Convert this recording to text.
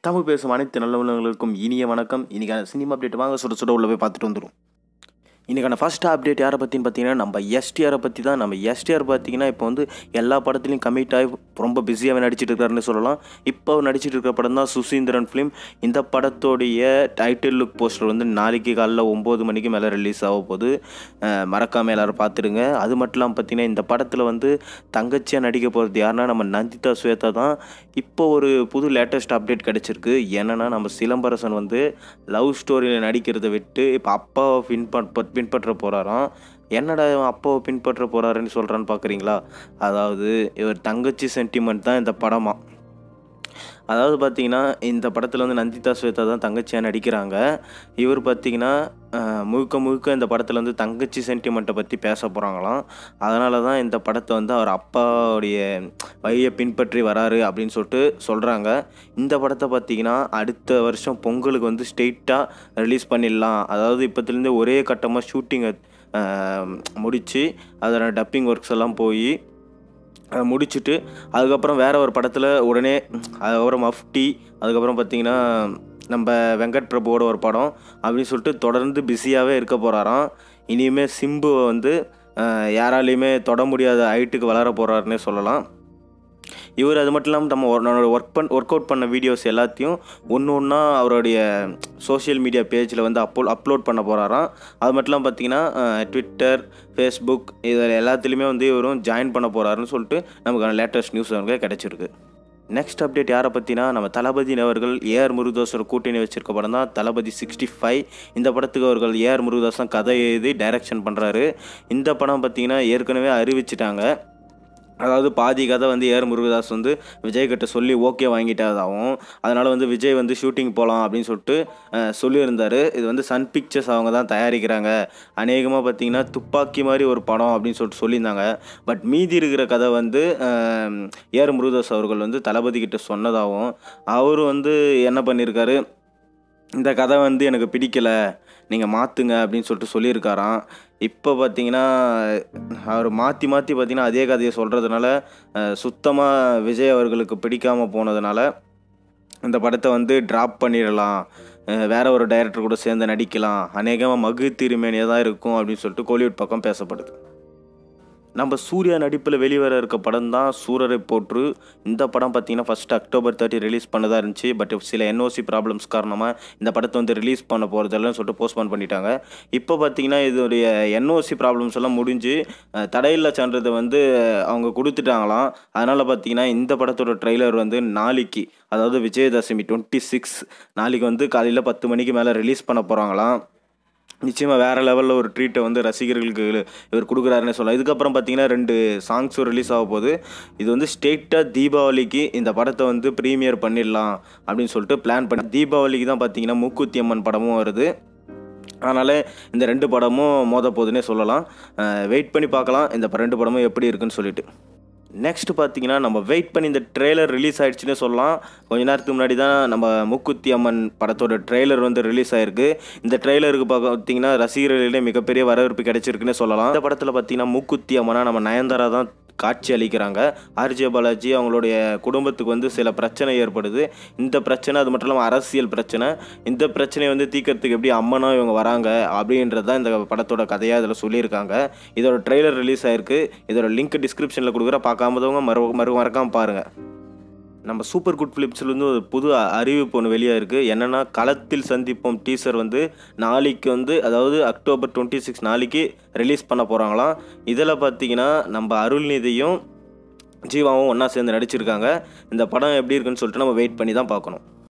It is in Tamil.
தமிழ் பேசும் அனைத்து நல்ல உள்ளவங்களுக்கும் இனிய வணக்கம். இன்றைக்கான சினிமா அப்டேட் வாங்க சுட சுட உள்ள போய் பார்த்துட்டு வந்துடும் இன்றைக்கான ஃபஸ்ட் அப்டேட் யாரை பற்றின்னு பார்த்தீங்கன்னா நம்ம எஸ்டிஆரை பற்றி தான். நம்ம எஸ்டிஆர் பார்த்தீங்கன்னா இப்போ வந்து எல்லா படத்துலையும் கமிட் ஆகி ரொம்ப பிஸியாகவே நடிச்சிட்டு இருக்காருன்னு சொல்லலாம். இப்போ அவர் நடிச்சிட்டு இருக்கிற படம் தான் சுசீந்திரன் ஃபிலிம் இந்த படத்தோடைய டைட்டில் லுக் போஸ்டர் வந்து நாளைக்கு காலைல ஒம்பது மணிக்கு மேலே ரிலீஸ் ஆக போகுது. மறக்காமல் எல்லோரும் பார்த்துடுங்க. அது மட்டும் இல்லாமல் பார்த்தீங்கன்னா இந்த படத்தில் வந்து தங்கச்சியாக நடிக்க போகிறது யாருன்னா நம்ம நந்திதா ஸ்வேதா தான். இப்போ ஒரு புது லேட்டஸ்ட் அப்டேட் கிடச்சிருக்கு. என்னென்னா நம்ம சிலம்பரசன் வந்து லவ் ஸ்டோரியில் நடிக்கிறத விட்டு இப்போ அப்பாவை பின்பற்ற பின்பற்ற போகிறாராம் என்னடா இவன் அப்பாவை பின்பற்ற போகிறாருன்னு சொல்கிறான்னு பார்க்குறீங்களா அதாவது இவர் தங்கச்சி சென்டிமெண்ட் தான் இந்த படமா. அதாவது பார்த்தீங்கன்னா இந்த படத்தில் வந்து நந்திதா ஸ்வேதா தான் தங்கச்சியாக நடிக்கிறாங்க. இவர் பார்த்தீங்கன்னா முழுக்க முழுக்க இந்த படத்தில் வந்து தங்கச்சி சென்டிமெண்ட்டை பற்றி பேச போகிறாங்களாம் அதனால தான் இந்த படத்தை வந்து அவர் அப்பாவுடைய வழியை பின்பற்றி வராரு அப்படின்னு சொல்லிட்டு சொல்கிறாங்க இந்த படத்தை பார்த்தீங்கன்னா அடுத்த வருஷம் பொங்கலுக்கு வந்து ஸ்ட்ரெயிட்டாக ரிலீஸ் பண்ணிடலாம். அதாவது இப்போத்துலேருந்து ஒரே கட்டமாக ஷூட்டிங்கை முடித்து அதோட டப்பிங் ஒர்க்ஸ் எல்லாம் போய் முடிச்சுட்டு அதுக்கப்புறம் வேறு ஒரு படத்தில் உடனே அதுக்கப்புறம் மஃப்டி அதுக்கப்புறம் பார்த்தீங்கன்னா நம்ம வெங்கட் பிரபுவோட ஒரு படம் அப்படின்னு சொல்லிட்டு தொடர்ந்து பிஸியாகவே இருக்க போகிறாராம் இனிமேல் சிம்புவை வந்து யாராலையுமே தொட முடியாத ஹைட்டுக்கு வளர போகிறாருன்னே சொல்லலாம். இவர் அது மட்டும் இல்லாமல் நம்ம நம்மளோட ஒர்க் பண் ஒர்க் அவுட் பண்ண வீடியோஸ் எல்லாத்தையும் ஒன்று ஒன்றா அவருடைய சோஷியல் மீடியா பேஜில் வந்து அப்போ அப்லோட் பண்ண போகிறாராம் அது மட்டும் இல்லாமல் பார்த்தீங்கன்னா ட்விட்டர் ஃபேஸ்புக் இதில் எல்லாத்துலேயுமே வந்து இவரும் ஜாயின் பண்ண போகிறாருன்னு சொல்லிட்டு நமக்கான லேட்டஸ்ட் நியூஸ் வந்து கிடச்சிருக்கு. நெக்ஸ்ட் அப்டேட் யாரை பற்றினா நம்ம தளபதி அவர்கள் ஏஆர் முருகதாஸோட கூட்டணி வச்சிருக்க படம் தான் தளபதி சிக்ஸ்டி ஃபைவ் இந்த படத்துக்கு அவர்கள் ஏஆர் முருகதாஸ் தான் கதை எழுதி டைரக்ஷன் பண்ணுறாரு இந்த படம் பார்த்தீங்கன்னா ஏற்கனவே அறிவிச்சிட்டாங்க. அதாவது பாதி கதை வந்து ஏர் முருகதாஸ் வந்து விஜய் கிட்ட சொல்லி ஓகே வாங்கிட்டதாகவும் அதனால் வந்து விஜய் வந்து ஷூட்டிங் போகலாம் அப்படின்னு சொல்லிட்டு சொல்லியிருந்தார். இது வந்து சன் பிக்சர்ஸ் அவங்க தான் தயாரிக்கிறாங்க. அநேகமாக பார்த்தீங்கன்னா துப்பாக்கி மாதிரி ஒரு படம் அப்படின்னு சொல்லிட்டு சொல்லியிருந்தாங்க. பட் மீதி இருக்கிற கதை வந்து ஏர் முருகதாஸ் அவர்கள் வந்து தளபதி கிட்ட சொன்னதாகவும் அவர் வந்து என்ன பண்ணியிருக்காரு இந்த கதை வந்து எனக்கு பிடிக்கல. நீங்கள் மாற்றுங்க அப்படின்னு சொல்லிட்டு சொல்லியிருக்காராம். இப்போ பார்த்தீங்கன்னா அவர் மாற்றி மாற்றி பார்த்தீங்கன்னா அதே கதையை சொல்கிறதுனால சுத்தமாக விஜய் அவர்களுக்கு பிடிக்காமல் போனதுனால இந்த படத்தை வந்து ட்ராப் பண்ணிடலாம். வேற ஒரு டைரக்டர் கூட சேர்ந்து நடிக்கலாம். அநேகமாக மகு திருமேனியாக தான் இருக்கும் அப்படின்னு சொல்லிட்டு கோலிவுட் பக்கம் பேசப்படுது. நம்ம சூர்யா நடிப்பில் வெளிவர இருக்க படம் தான் சூரரை போற்று. இந்த படம் பார்த்தீங்கன்னா ஃபஸ்ட்டு அக்டோபர் தேர்ட்டி ரிலீஸ் பண்ணதா இருந்துச்சு. பட் சில என்ஓசி ப்ராப்ளம்ஸ் காரணமாக இந்த படத்தை வந்து ரிலீஸ் பண்ண போகிறதெல்லாம் சொல்லிட்டு போஸ்ட்போன் பண்ணிட்டாங்க. இப்போ பார்த்தீங்கன்னா இதோடைய என்ஓசி ப்ராப்ளம்ஸ் எல்லாம் முடிஞ்சு தடையில்லா சான்றிதழ் வந்து அவங்க கொடுத்துட்டாங்களாம். அதனால் பார்த்தீங்கன்னா இந்த படத்தோட ட்ரெய்லர் வந்து நாளைக்கு அதாவது விஜயதசமி டுவெண்ட்டி சிக்ஸ் நாளைக்கு வந்து காலையில் பத்து மணிக்கு மேலே ரிலீஸ் பண்ண போகிறாங்களாம் நிச்சயமாக வேறு லெவலில் ஒரு ட்ரீட்டை வந்து ரசிகர்களுக்கு இவர் கொடுக்குறாருன்னு சொல்லலாம். இதுக்கப்புறம் பார்த்தீங்கன்னா ரெண்டு சாங்ஸும் ரிலீஸ் ஆக போகுது. இது வந்து ஸ்டேட்டாக தீபாவளிக்கு இந்த படத்தை வந்து ப்ரீமியர் பண்ணிடலாம் அப்படின்னு சொல்லிட்டு பிளான் பண்ணி தீபாவளிக்கு தான் பார்த்தீங்கன்னா மூக்குத்தி அம்மன் படமும் வருது. அதனால் இந்த ரெண்டு படமும் மோத போகுதுன்னே சொல்லலாம். வெயிட் பண்ணி பார்க்கலாம். இந்த ப- ரெண்டு படமும் எப்படி இருக்குன்னு சொல்லிட்டு. நெக்ஸ்ட் பார்த்தீங்கன்னா நம்ம வெயிட் பண்ணி இந்த ட்ரெய்லர் ரிலீஸ் ஆயிடுச்சுன்னே சொல்லலாம். கொஞ்ச நேரத்துக்கு முன்னாடி தான் நம்ம முக்குத்தி அம்மன் படத்தோட ட்ரெய்லர் வந்து ரிலீஸ் ஆயிருக்கு. இந்த ட்ரெய்லருக்கு பார்த்தீங்கன்னா ரசிகர்களிடையே மிகப்பெரிய வரவேற்பு கிடைச்சிருக்குன்னு சொல்லலாம். இந்த படத்தில் பார்த்தீங்கன்னா முக்குத்தி அம்மனா நம்ம நயன்தாரா தான் காட்சி அளிக்கிறாங்க. ஆர்ஜே பாலாஜி அவங்களுடைய குடும்பத்துக்கு வந்து சில பிரச்சனை ஏற்படுது. இந்த பிரச்சனை அது மட்டும் இல்லாமல் அரசியல் பிரச்சனை. இந்த பிரச்சனையை வந்து தீக்கிறதுக்கு எப்படி அம்மனா இவங்க வராங்க அப்படின்றது தான் இந்த படத்தோட கதையாக இதில் சொல்லியிருக்காங்க. இதோட ட்ரெய்லர் ரிலீஸ் ஆயிருக்கு. இதோட லிங்க் டிஸ்கிரிப்ஷனில் கொடுக்குற பார்க்காமதவங்க மறு மறு மறக்காமல் பாருங்கள் நம்ம சூப்பர் குட் ஃபிலிப்ஸ்லேருந்து ஒரு புது அறிவிப்பு ஒன்று வெளியாக இருக்குது என்னென்னா களத்தில் சந்திப்போம் டீசர் வந்து நாளைக்கு வந்து அதாவது அக்டோபர் டுவெண்ட்டி சிக்ஸ் நாளைக்கு ரிலீஸ் பண்ண போகிறாங்களாம் இதில் பார்த்தீங்கன்னா நம்ம அருள்நிதியும் ஜீவாவும் ஒன்றா சேர்ந்து நடிச்சிருக்காங்க. இந்த படம் எப்படி இருக்குன்னு சொல்லிட்டு நம்ம வெயிட் பண்ணி தான் பார்க்கணும்.